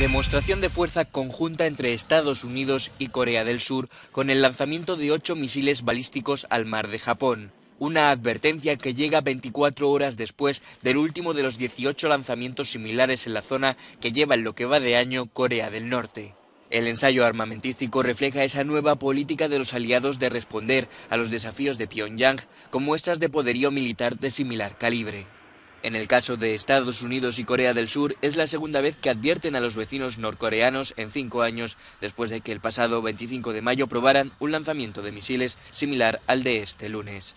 Demostración de fuerza conjunta entre Estados Unidos y Corea del Sur con el lanzamiento de ocho misiles balísticos al mar de Japón. Una advertencia que llega 24 horas después del último de los 18 lanzamientos similares en la zona que lleva en lo que va de año Corea del Norte. El ensayo armamentístico refleja esa nueva política de los aliados de responder a los desafíos de Pyongyang con muestras de poderío militar de similar calibre. En el caso de Estados Unidos y Corea del Sur, es la segunda vez que advierten a los vecinos norcoreanos en cinco años, después de que el pasado 25 de mayo probaran un lanzamiento de misiles similar al de este lunes.